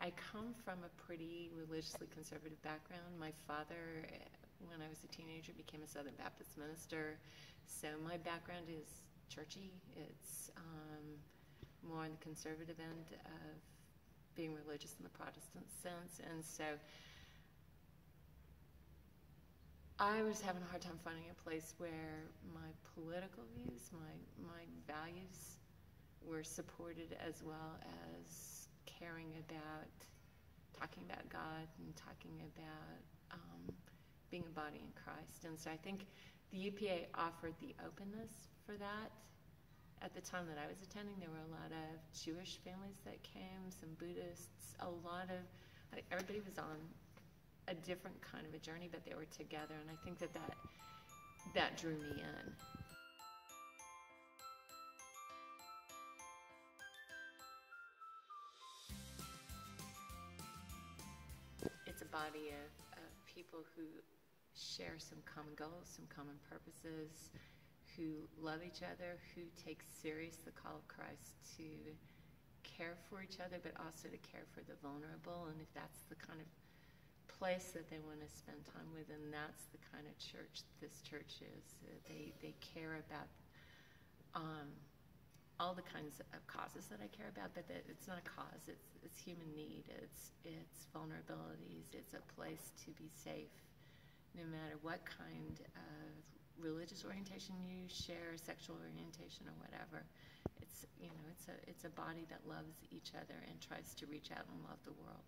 I come from a pretty religiously conservative background. My father, eh, when I was a teenager, became a Southern Baptist minister. So my background is churchy. It's um, more on the conservative end of being religious in the Protestant sense. And so I was having a hard time finding a place where my political views, my, my values were supported as well as caring about talking about God and talking about um, being a body in Christ. And so I think the UPA offered the openness for that. At the time that I was attending, there were a lot of Jewish families that came, some Buddhists, a lot of, everybody was on a different kind of a journey, but they were together, and I think that that, that drew me in. Body of, of people who share some common goals, some common purposes, who love each other, who take serious the call of Christ to care for each other, but also to care for the vulnerable. And if that's the kind of place that they want to spend time with, and that's the kind of church this church is. They they care about um, all the kinds of causes that I care about, but that it's not a cause. It's it's human need. It's it's vulnerabilities. It's a place to be safe, no matter what kind of religious orientation you share, sexual orientation, or whatever. It's you know it's a it's a body that loves each other and tries to reach out and love the world.